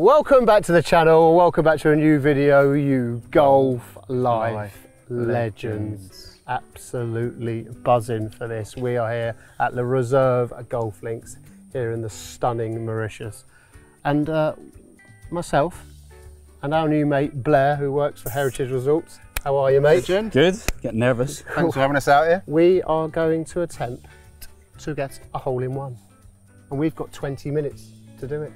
Welcome back to the channel. Welcome back to a new video, you golf life, Life legends. legends. Absolutely buzzing for this. We are here at the Reserve Golf Links here in the stunning Mauritius. And uh, myself and our new mate Blair, who works for Heritage Resorts. How are you, mate? Jen, Good. Getting nervous. thanks for having us out here. We are going to attempt to get a hole in one. And we've got 20 minutes to do it.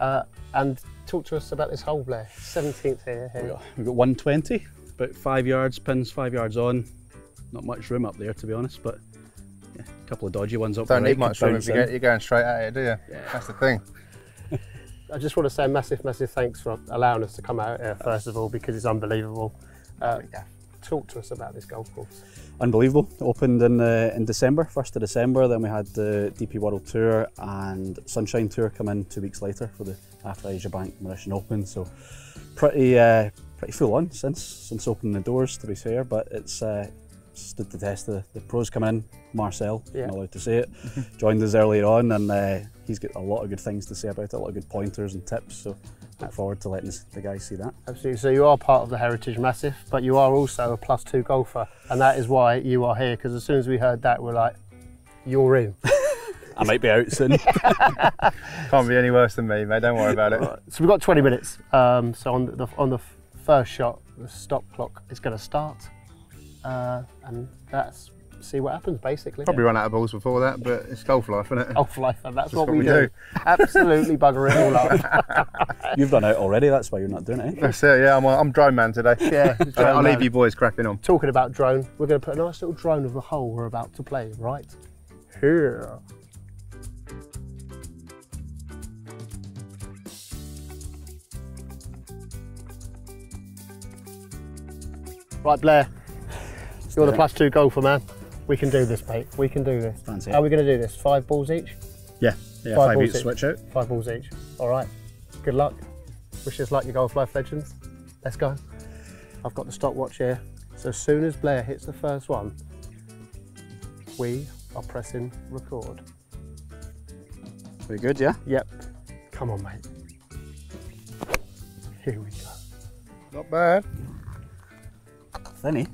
Uh, and talk to us about this hole, Blair. 17th here. We've got, we've got 120, about five yards, pins five yards on. Not much room up there, to be honest, but yeah, a couple of dodgy ones up Don't the need right, much room bounce if you get, you're going straight at it, do you? Yeah. That's the thing. I just want to say a massive, massive thanks for allowing us to come out here, first of all, because it's unbelievable. Uh, Yeah. Talk to us about this golf course. Unbelievable. Opened in uh, in December, 1st of December. Then we had the DP World Tour and Sunshine Tour come in two weeks later for the AfrAsia Bank Mauritian Open. So pretty uh, pretty full on since since opening the doors, to be fair. But it's uh, stood the test. The, the pros coming in. Marcel, Yeah. I'm allowed to say it, joined us earlier on, and uh, he's got a lot of good things to say about it. A lot of good pointers and tips. So look forward to letting the guys see that. Absolutely. So you are part of the Heritage Massive, but you are also a plus two golfer, and that is why you are here. Because as soon as we heard that, we're like, "You're in." I might be out soon. Can't be any worse than me, mate. Don't worry about it. So we've got 20 minutes. Um, so on the on the first shot, the stop clock is going to start, uh, and that's see what happens basically. Probably run out of balls before that, but it's golf life, isn't it? Golf life, and that's, That's what, what we, we do. do. Absolutely bugger it all up. You've run out already. That's why you're not doing it. Eh? That's it, yeah. I'm, I'm drone man today. yeah. I'll, drone I'll man. leave you boys cracking on. Talking about drone, we're going to put a nice little drone of the hole we're about to play right here. Right, Blair, you're the it. plus two golfer, man. We can do this, mate. We can do this. Fancy How are we going to do this? Five balls each? Yeah, yeah. Five Five, balls each switch out. Five balls each. All right. Good luck. Wish us luck, your golf life legends. Let's go. I've got the stopwatch here. So as soon as Blair hits the first one, we are pressing record. We good, yeah? Yep. Come on, mate. Here we go. Not bad. Thinny.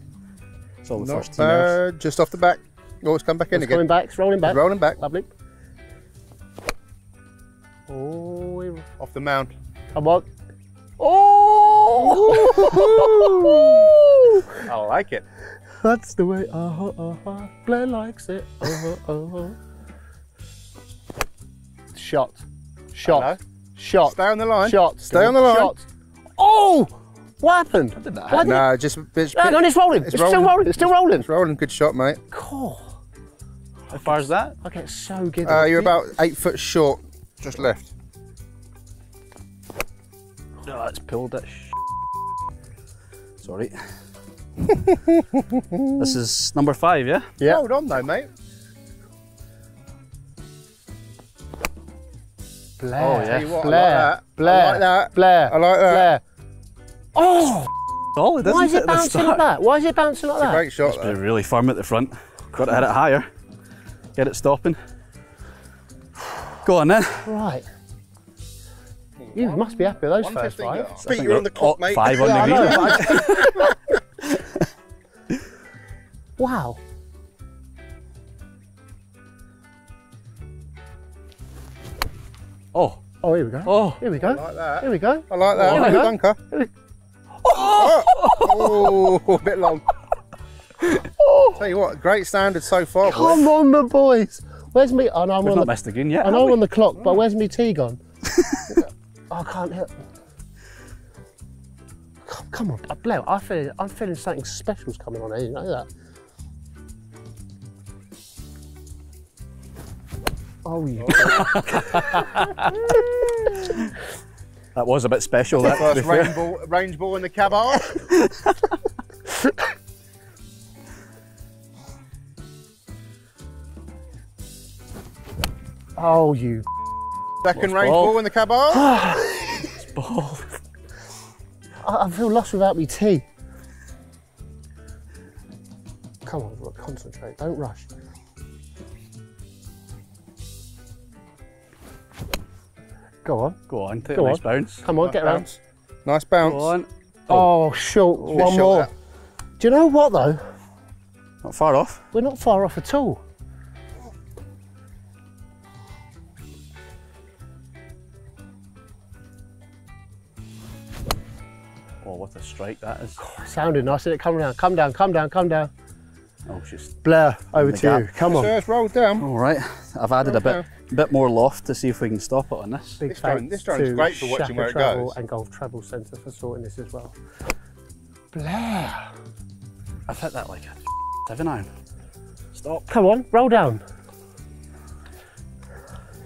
It's all the Not first bad. Just off the back. Oh, it's come back in It's again. coming back. It's rolling back. It's rolling back. Lovely. Oh, Off the mound. come on. Oh! I like it. That's the way. Uh huh. Uh huh. Blair likes it. Uh huh. Uh huh. Shot. Shot. Shot. Stay on the line. Shot. Stay on the line. Shot. Oh! What happened? I did that Why did No, just it's, Hang on, it's rolling. It's, It's still rolling. rolling. It's still rolling. it's rolling. Good shot, mate. Cool. How far is that? I get so good. Uh, you're about eight foot short. Just left. Oh, it's pulled it. Sorry. this is number five, yeah? Yeah. Hold on though, mate. Blair. Oh, yeah. Tell you what, I Blair. like that. Blair. I like that. Blair. I like that. Blair. Oh! Solid, isn't Why is it, it bouncing like that? Why is it bouncing like that? Great shot. It's been really firm at the front. Got to hit it higher. Get it stopping. Go on then. Right. You must be happy with those first five. yards. Beat you on the clock, oh, mate. Five on Yeah, I the know, meter. wow. Oh, Oh, here we go. oh. Here we I go. like that. Here we go. I like that. Here we Good go. dunker. Here we- Oh, a bit long. oh. Tell you what, great standard so far. boy. Come on, the boys. Where's me? I know I'm We've on not the, missed a green yet. I know I'm we? on the clock, but where's me tea gone? Oh, I can't hit. Come- Come on, Blair. I feel I'm feeling something special's coming on here. You know that? Oh, you. That was a bit special. That, First range ball, range ball in the cabar. Oh, you. Second range ball? ball in the cabar. Ball. I, I feel lost without me tea. Come on, look, concentrate. Don't rush. Go on. Go on, take Go a nice on. bounce. Come on, Nice get around. Nice bounce. Go on. Oh, short. Bit One short more. that. Do you know what though? Not far off. We're not far off at all. Oh, what a strike that is. Sounded nice, didn't it? Come down, come down, come down, come down. Oh, just. Blair, over the to you. Come on. So it's rolled down. All right. I've added a bit, Okay. Bit more loft to see if we can stop it on this. Big This drone- thanks this drone's to great for watching Chaka where it Travel goes. and Golf Travel Centre for sorting this as well. Blair, I've hit that like a seven iron. Stop. come on, roll down.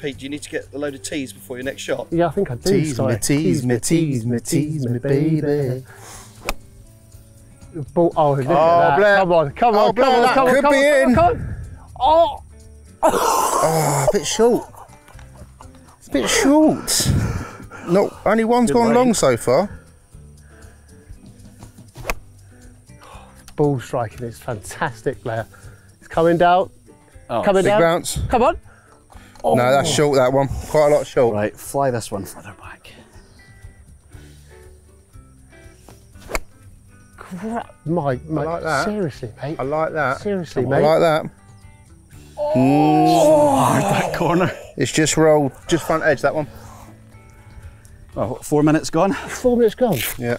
Pete, do you need to get a load of teas before your next shot? Yeah, I think I do. Tease Sky. me, tease me, tease me, tease me, baby. Ball, oh, look at Oh, that. Blair. Come on, come Oh, on, Blair, come on, that come on, could come be on, in. come on, come on. Oh, Oh, a bit short. It's a bit short. No, only one's Good gone line. long so far. ball striking is fantastic, Blair. It's coming down, Oh, coming Big down. bounce. Come on. No, that's oh. short, that one. Quite a lot short. Right, fly this one further back. Crap, my, my, like that. seriously, mate. I like that. Seriously, I mate. I like that. Oh that corner. It's just rolled, just front edge, that one. Oh, four minutes gone. Four minutes gone. Yeah.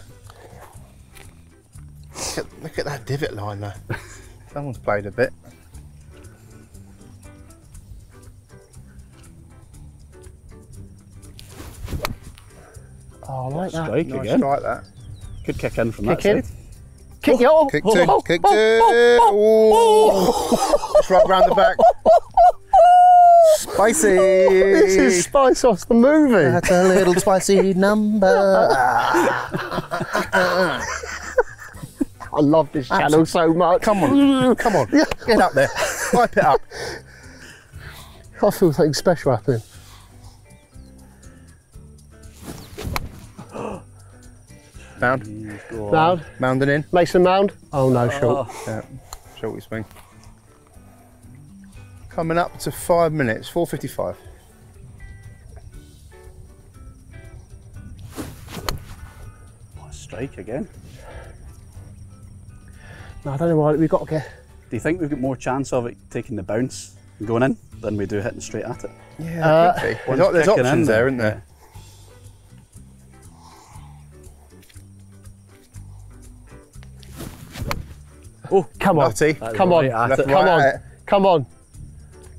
Look at, look at that divot line there. Someone's played a bit. Oh, I like that. Strike Nice again. strike that. Could kick in from Kick that in. side. Kick it. Oh, Kick oh, two, oh, kick oh, two. oh, It's right round the back. Spicy. This is Spice Sauce the movie. That's a little spicy number. I love this channel so much. Come on, come on, get up there, pipe it up. I feel something special happening. Mound, Go on. Mound, mounding in. Mason Mound. Oh no, short. Yeah, shorty swing. Coming up to five minutes, 4.55. Oh, strike again. No, I don't know why we've got to get. Do you think we've got more chance of it taking the bounce and going in than we do hitting straight at it? Yeah, Uh, could be. One's There's, there's options in there, isn't there? Oh, Come on, Nutty. come on, right at Left, it. come on, come on,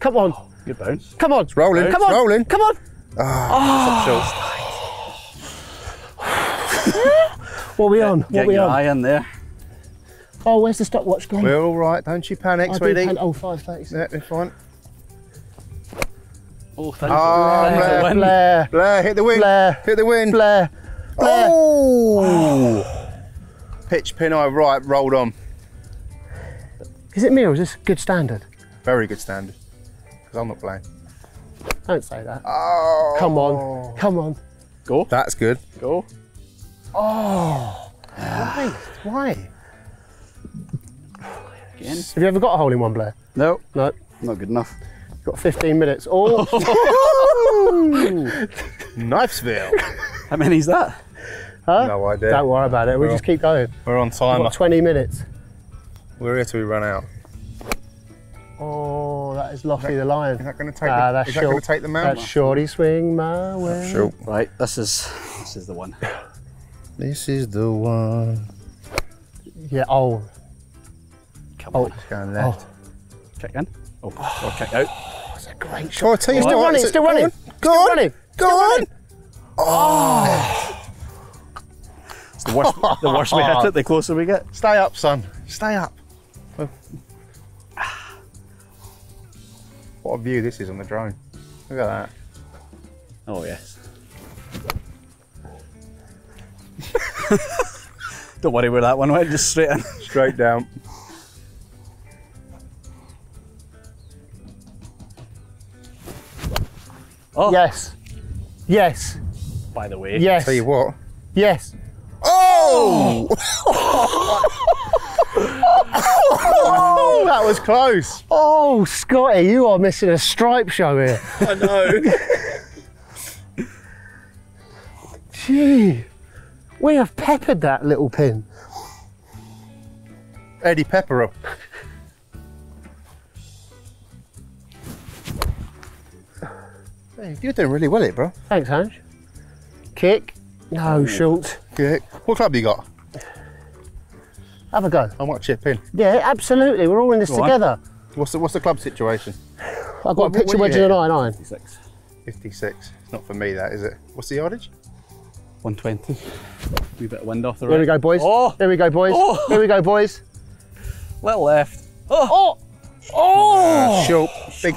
come on, Good bounce. come on. It's rolling, Come it's rolling. come on. Ah. Ah. What are we on? What Get are we your on? eye in there. Oh, where's the stopwatch gone? We're all right, don't you panic, I sweetie. pan- oh, five thirty. Yeah, we're fine. Oh, thank Oh, you. Blair. Win. Blair, Blair, hit the win. Blair, Hit the win. Blair, Blair. Oh! Pitch pin eye right, rolled on. Is it me or is this good standard? Very good standard. Because I'm not playing. Don't say that. Oh! Come on, come on. Go, That's good. go. Oh. Why? Why? Again. Have you ever got a hole in one, Blair? No, No. not good enough. Got 15 minutes. Oh, Knifesville. How many's that? huh? No idea. Don't worry about it. We'll just keep going. We're on We've got 20 minutes. We're here till we run out. Oh, that is Lofty the Lion. Is that going to take? Ah, the, that's is that going to take the mount? That's shorty swing my way. Short. Right, this is this is the one. This is the one. Yeah. Oh. Come Oh. on. It's going left. Kick in. Oh, or kick out. That's a great Oh, shot. I tell you It's what, still running. it's- It's still running. Go on. running. Go on. Oh. It's the worse, the worse we hit it, the closer we get. Stay up, son. Stay up. What a view this is on the drone. Look at that. Oh yes. Don't worry where that one went, just straight in. Straight down. Oh, Yes. Yes. by the way. Yes. Tell you what. Yes. Oh! oh, that was close. Oh, Scotty, you are missing a stripe show here. I know. Gee, we have peppered that little pin. Eddie Pepperell. Hey, you're doing really well, it, bro. Thanks, Ange. Kick. No, short. Kick. What club you got? Have a go. I might chip in. Yeah, absolutely. We're all in this Go on. together. What's the What's the club situation? I've got What- a picture wedge you and a hit? 99. 56. 56. It's not for me, that is it? What's the yardage? 120. Wee bit of wind off the right. Here oh! we go, boys. Oh, Here we go, boys. Oh. Here we go, boys. little left. Oh! Oh! oh! oh! Short. Big,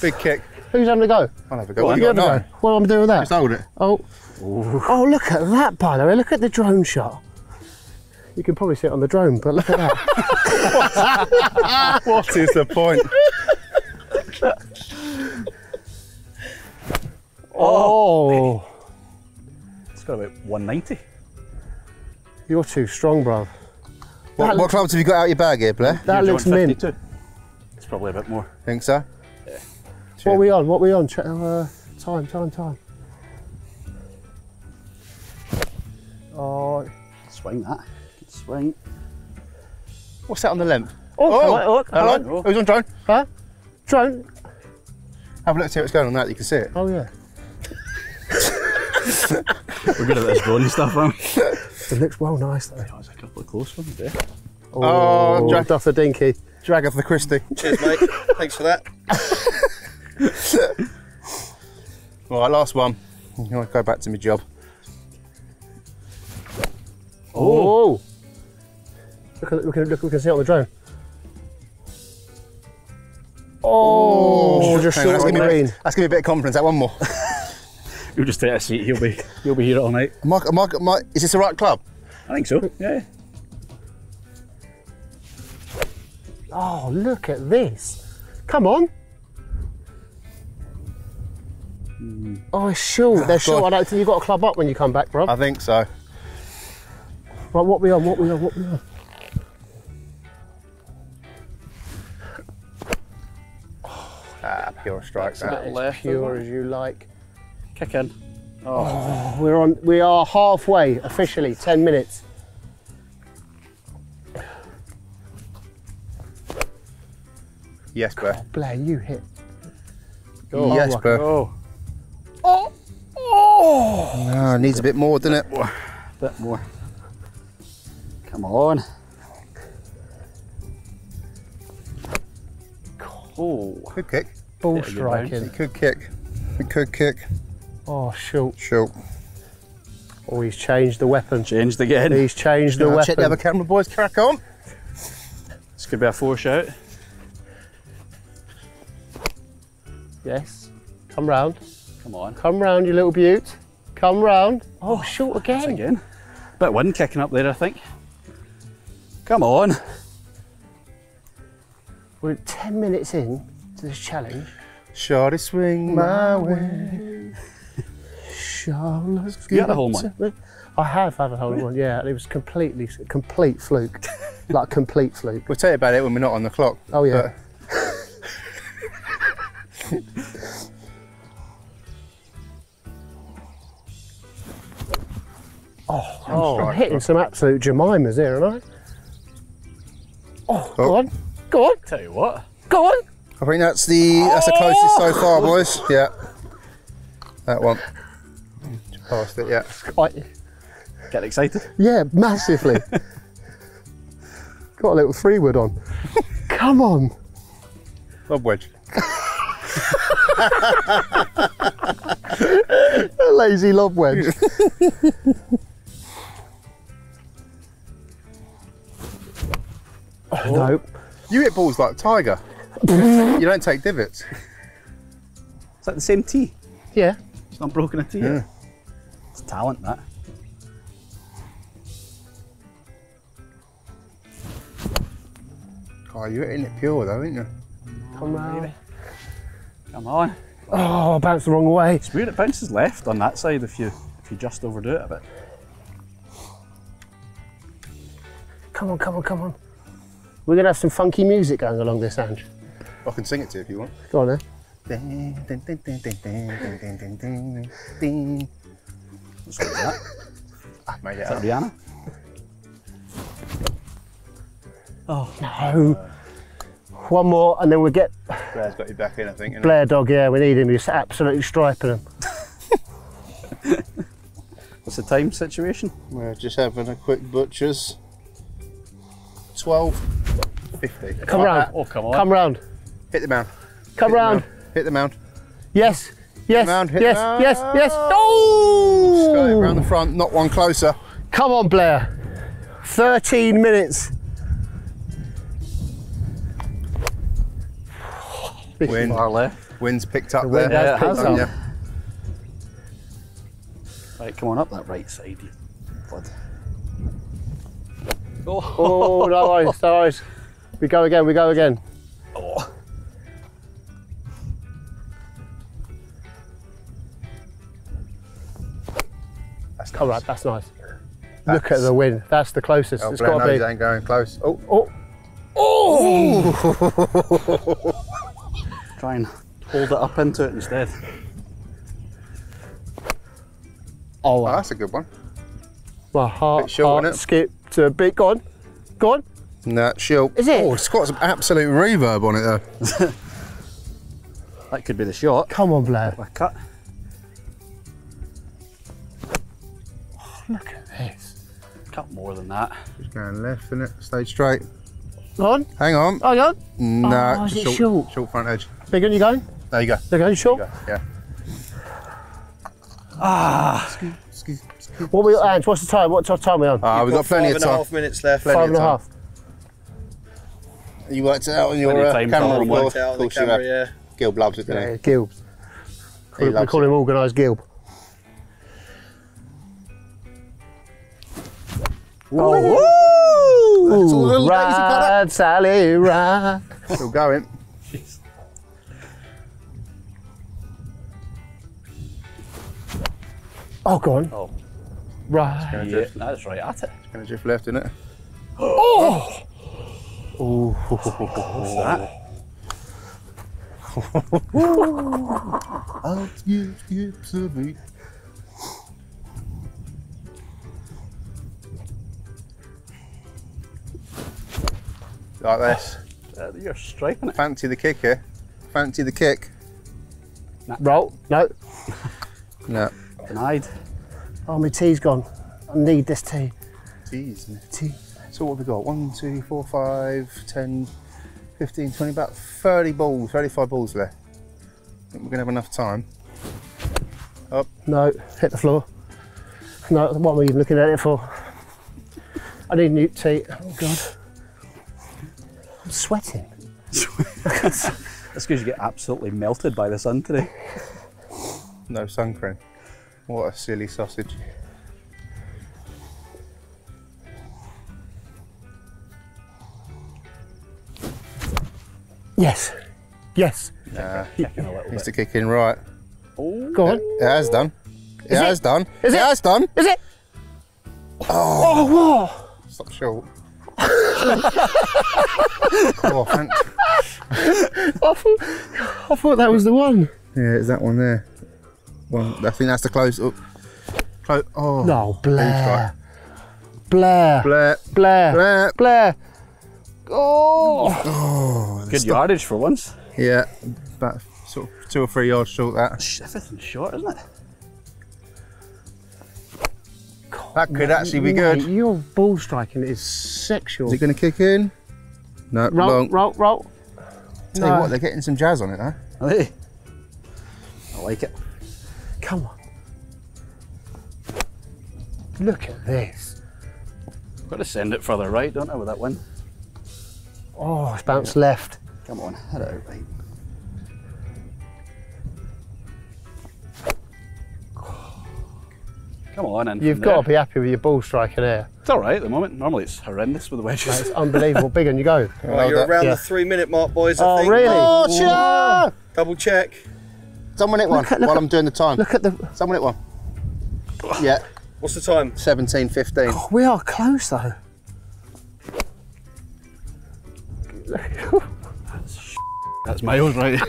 big kick. Who's having a go? I'll have a go. Go What on. you You got? have a Nine. go. What am I doing with that? Just hold it. Oh. Oh, look at that, by the way. Look at the drone shot. You can probably see it on the drone, but look at that. What is the point? oh, It's got about 190. you're too strong, bruv. What, what clubs have you got out your bag here, Blair? That You're looks doing mint. 52. It's probably a bit more. Think so? Yeah. What are we on? What are we on? Ch- Uh, time, time, time. Oh, Swing that. Good swing. What's that on the length? oh, come on, oh, come hello. on. Who's oh, on drone? Huh? Drone? Have a look, to see what's going on that. You can see it. Oh, yeah. We're good at this drone stuff, aren't we? It looks well nice, though. Oh, there's a couple of close ones there. Oh, Oh, Jack- Duff the Dinky. Drag off the Christie. Cheers, mate. Thanks for that. Right, last one. I'm going to go back to my job. Oh. Look, at, look, at, look, we can see it on the drone. Oh, oh, just Hang on, short that's on give me- green. That's give me a bit of confidence. That one more. You'll just take a seat. He'll be he'll be here all night. Am I, am I, am I- is this the right club? I think so. Yeah. Oh, look at this. Come on. Hmm. Oh, sure. short. They're short. I don't think you've got a club up when you come back, bro. I think so. Right, what we on? What we on? What we on? Pure strike. a That. bit As left, pure as you like. Kick in. Oh. Oh, we're on. We are halfway officially. Ten minutes. Yes, Blair. Blair, you hit. yes, my- Blair. Oh, Oh, oh! No, it needs a bit more, doesn't it? A bit more. Come on. Oh, Good kick. Ball Yeah, good striking. He could kick. He could kick. Oh, short. Shoot. Oh, he's changed the weapon. changed again. He's changed the Now, weapon. check the other camera, boys. Crack on. This could be a four shout. Yes. Come round. Come on. Come round, you little beaut. Come round. Oh, oh short That's again. again. Bit of wind kicking up there, I think. Come on. We're 10 minutes in to this challenge. Shorty swing my way. Charlotte's You had a hole in one? I have had a hole in one, yeah. and It was completely, complete fluke. like complete fluke. We'll tell you about it when we're not on the clock. Oh, yeah. Oh, I'm oh. strike, hitting some absolute Jemimas here, aren't I? Oh, go oh. on. Go on. Tell you what. Go on. I think that's the that's the closest so far, oh! boys. Yeah. That one. Just Past it, yeah. I- Get excited. yeah, massively. Got a little three wood on. Come on. Lob wedge. A lazy lob wedge. oh, no. You hit balls like Tiger. You don't take divots. Is that the same tee? Yeah. It's not broken a tee. Yeah. yet. It's talent, that. Oh, you're hitting it pure though, aren't you? Come round. Come on. Oh, I bounced the wrong way. It's weird. It bounces left on that side if you if you just overdo it a bit. Come on, come on, come on. We're going to have some funky music going along this, Ange. I can sing it to you if you want. Go on then. What's wrong with that? I've made it Is that up. Rihanna? Oh, no. Uh, one more, and then we get Blair's got you back in, I think. innit? Blair Dog. Yeah, we need him. He's absolutely striping them. What's the time situation? We're just having a quick butcher's. 12, 50. Come round. Oh, come on. Come round. Hit the mound. Come Hit the round. mound. Hit the mound. Yes. Yes. Round, hit yes. round. Yes. Yes. Got it Oh! round the front, not one closer. Come on, Blair. 13 minutes. Win. Far left. Wind's picked up The wind there. has picked Oh, up. yeah. Right, come on up that right side, you bud. Oh, no worries, no worries. We go again, we go again. Oh. That's All right, that's nice. Look at the wind. That's the closest. Oh, it's Blair got to knows be. ain't going close. Oh, Oh, oh! Try and hold it up into it instead. oh, oh, that's a good one. my heart, Bit short, heart innit? skipped a bit. Go on, go on. No, she'll. Is it? Oh, it's got some absolute reverb on it though. That could be the shot. Come on, Blair. A cut. Look at this. Cut more than that. Just going left, isn't it? Stay straight. Go on. Hang on. Hang on. No, Oh, is it short, short? short front edge. Big on you going? There you go. They're going short. Yeah. Ah. What we Ange, what's the time? What time are we on? Ah, we've got plenty five of and a time. half minutes left. Plenty Five and a half. You worked it out on your Plenty of uh, time, camera, Colin, of worked course. Out Of of the course you camera, yeah. Gil blubs it, doesn't Yeah, he? Gilb. He we call him organised Gilb. Oh, It's a little daisy cutter. Ride, Sally, ride. Still going. Oh, go on. Oh, Right. Gonna yeah, drift, that's right at it. gonna drift left, isn't it? Oh! What's that? I'll give you to me. Like this. Uh, you're striping it. Fancy the kick here. Fancy the kick. Roll. No. No. Denied. Oh, my tea's gone. I need this tea. Tea. So what have we got? 1, 2, 4, 5, 10, 15, 20, about 30 balls, 35 balls left. I think we're going to have enough time. Up. No. Hit the floor. No, what am I even looking at it for? I need new tea. Oh, God. I'm sweating. That's because you get absolutely melted by the sun today. No sun cream. What a silly sausage. Yes. Yes. Nah, Kicking needs to kick in right. Oh, Go on. It has done. It Is it? has done. Is it it? has done. Is it? Oh, oh whoa. Stop short. oh, thank- I thought, I thought that was the one. yeah, it's that one there. One, I think that's the close. up. close. Oh, No, oh, Blair. Blair. Blair. Blair. Blair. Blair. Oh. oh good yardage for once. Yeah, about sort of two or three yards short. That Sh- Everything's short, isn't it? that could actually be Mate, good. Your ball striking is sexual. Is it going to kick in? No, roll, long. roll, roll. Tell you what, they're getting some jazz on it, huh? Oh, Are they? I like it. Come on. Look at this. Got to send it further right, don't I, with that one? Oh, it's bounced left. Come on, hit it out right. Come on, and You've got to be happy with your ball striking there. It's all right at the moment. Normally it's horrendous with the wedges. It's unbelievable. Big on you go. Right, you're that- around yeah. the three minute mark, boys. I Oh, think. really? Oh, sure. Double check. Someone hit one Look at- look while at- I'm doing the time. Look at the. Someone hit one. Yeah, What's the time? 17, 15. We are close though. That's, That's miles right.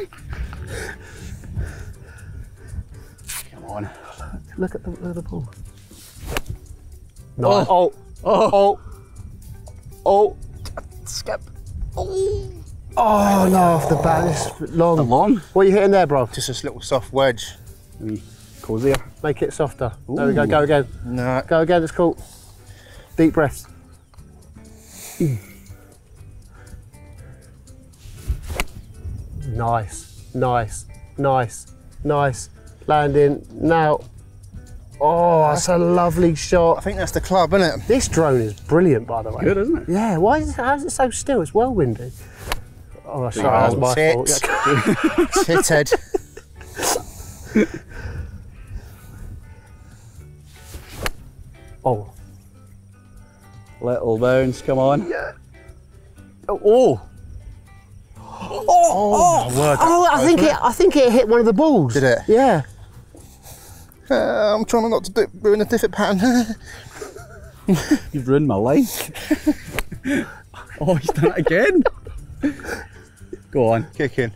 Come on. Look at the, look at the ball. Nice. Oh, Oh, oh, oh. skip. Oh, no, off the bat. It's long. Long. What are you hitting there, bro? Just this little soft wedge. Wee cozier. Make it softer. There we go, go again. No. Go again, it's cool. Deep breaths. Nice, nice, nice, nice. Landing now. Oh, that's a lovely shot. I think that's the club, isn't it? This drone is brilliant, by the way. Good, isn't it? Yeah, why is it, how is it so still? It's well windy. Oh, sorry, that's old my fault. tits. Yeah. Shithead. Oh, Little bounce, come on. Yeah. Oh, oh, Oh, my word. oh! I think it. I think it hit one of the balls. Did it? Yeah. Uh, I'm trying not to do, ruin a different pattern. You've ruined my life. oh, he's done it again. Go on. Kicking.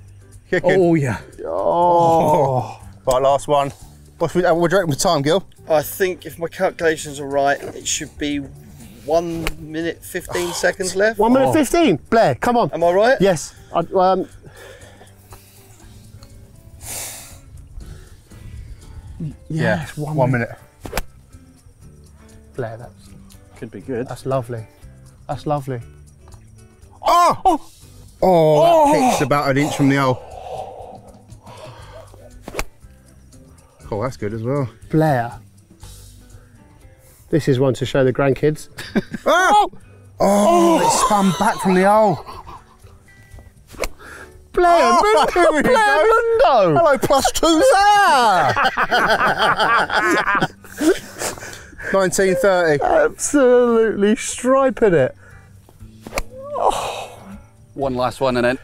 Kicking. Oh, yeah. Oh. Right, last one. What's we, uh, what do you reckon with time, Gil? I think if my calculations are right, it should be one minute fifteen seconds left. One minute Oh. fifteen. Blair, come on. Am I right? Yes. I, um, yes, one, one minute. minute. Blair, that's Could be good. that's lovely. That's lovely. Oh! Oh, oh that oh! pitched about an inch from the hole. Oh, that's good as well. Blair. This is one to show the grandkids. Ah! Oh! Oh, it spun back from the hole. Blair, Oh, Mundo, here we Blair go. Mundo. Hello, plus two there! 1930. Absolutely striping it. Oh. One last one and then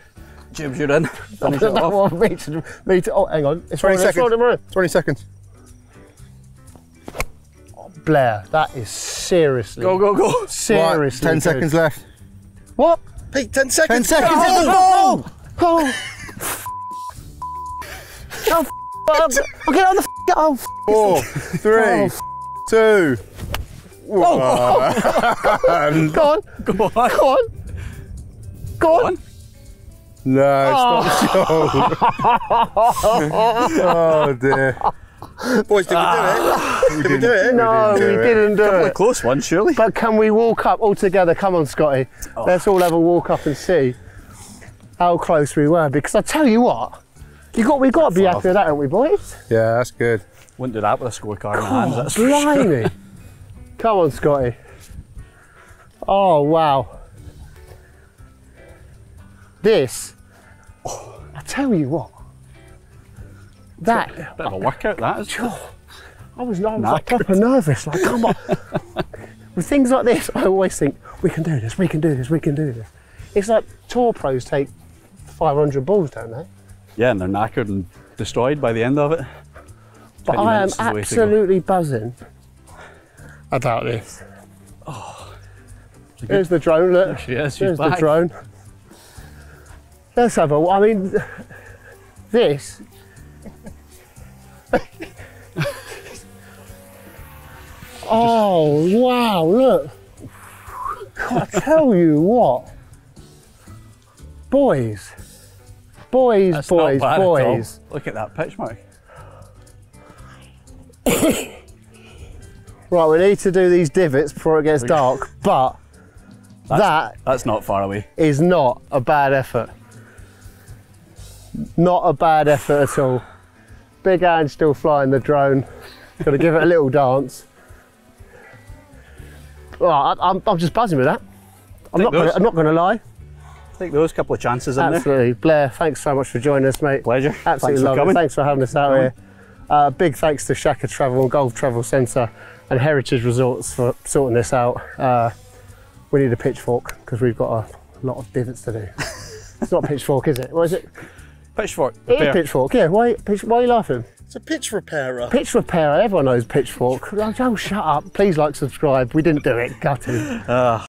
Jibs you're in. Finish it off. one, me to, me to, oh, hang on. It's 20 rolling, it's seconds. rolling, rolling. 20 seconds. Oh, Blair, that is seriously. Go, go, go. Seriously. Right, 10 good. seconds left. What? Pete, ten 10 seconds. seconds Oh, in the ball! Oh. oh, f- I'll get on the. F- oh, f- Four, three, Oh, f- two, oh, oh. one. go on, Go on. go on, go on. on. No, it's not oh. oh dear. Boys, did we do it? Ah. Did we do it? No, we didn't do it. didn't do Couple it. of close ones, surely. But can we walk up all together? Come on, Scotty. Let's all have a walk up and see how close we were. Because I tell you what, you got we got to be happy with that, haven't we, boys? Yeah, that's good. Wouldn't do that with a scorecard in my hands. Oh, That's for sure. Come on, Scotty. Oh wow! This, I tell you what, that Bit of a workout, that is. I was, I was like proper nervous. Like, come on. With things like this, I always think we can do this, we can do this, we can do this. It's like tour pros take 500 balls, don't they? Yeah, and they're knackered and destroyed by the end of it. But I am minutes is the way to go. absolutely buzzing about this. Oh, There's the drone. Look. She is, she's There's the drone. Let's have a. I mean, this. oh wow! Look. I tell you what, boys, boys, That's boys, not bad at all. boys. Look at that pitch mark. Right, we need to do these divots before it gets dark, but that That's not far away. is not a bad effort. Not a bad effort at all. Big Ange still flying the drone. Got to give it a little dance. Well, I, I'm, I'm just buzzing with that. I'm Take not, gonna, I'm not going to lie. Take those couple of chances in there. Absolutely. Blair, thanks so much for joining us, mate. Pleasure. Absolutely Thanks for love it. coming. Thanks for having us out here. Uh, big thanks to Chaka Travel and Golf Travel Centre and Heritage Resorts for sorting this out. Uh, we need a pitchfork because we've got a lot of divots to do. it's not a pitchfork, is it? What is it? Pitchfork. It is pitchfork. Yeah. Why? Pitch, why are you laughing? It's a pitch repairer. Pitch repairer. Everyone knows pitchfork. Oh, shut up. Please like, subscribe. We didn't do it. Gutted. Ah.